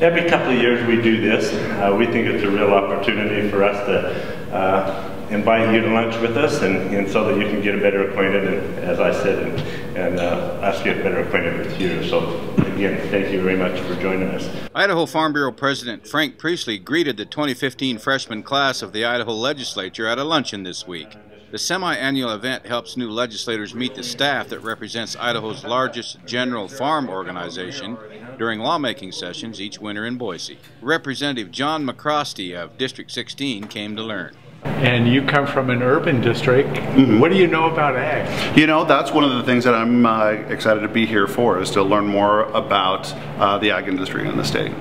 Every couple of years we do this. Uh, we think it's a real opportunity for us to uh, invite you to lunch with us and, and, so that you can get a better acquainted and as I said and, and uh, us get better acquainted with you. So again, thank you very much for joining us. Idaho Farm Bureau President Frank Priestley greeted the 2015 freshman class of the Idaho Legislature at a luncheon this week. The semi-annual event helps new legislators meet the staff that represents Idaho's largest general farm organization during lawmaking sessions each winter in Boise. Representative John McCrostie of District 16 came to learn. And you come from an urban district. Mm-hmm. What do you know about ag? You know, that's one of the things that I'm uh, excited to be here for, is to learn more about uh, the ag industry in the state.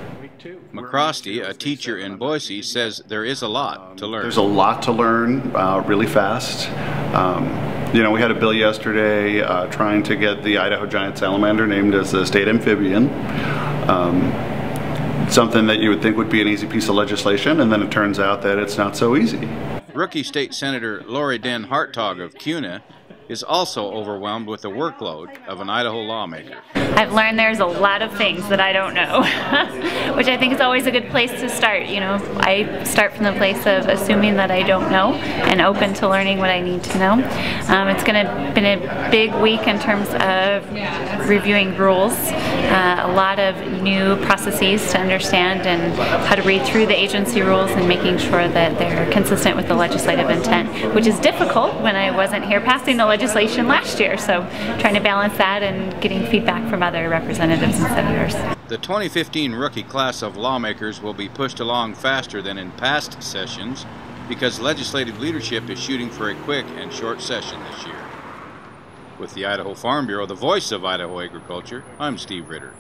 McCrostie, a teacher in Boise, says there is a lot to learn. There's a lot to learn uh, really fast. Um, you know, we had a bill yesterday uh, trying to get the Idaho giant salamander named as a state amphibian. Um, something that you would think would be an easy piece of legislation, and then it turns out that it's not so easy. Rookie State Senator Lori Den Hartog of Kuna is also overwhelmed with the workload of an Idaho lawmaker. I've learned there's a lot of things that I don't know, which I think is always a good place to start. You know, I start from the place of assuming that I don't know and open to learning what I need to know. Um, it's going to been a big week in terms of reviewing rules, uh, a lot of new processes to understand and how to read through the agency rules and making sure that they're consistent with the legislative intent, which is difficult when I wasn't here passing the legislation legislation last year. So trying to balance that and getting feedback from other representatives and senators. The 2015 rookie class of lawmakers will be pushed along faster than in past sessions because legislative leadership is shooting for a quick and short session this year. With the Idaho Farm Bureau, the voice of Idaho agriculture, I'm Steve Ritter.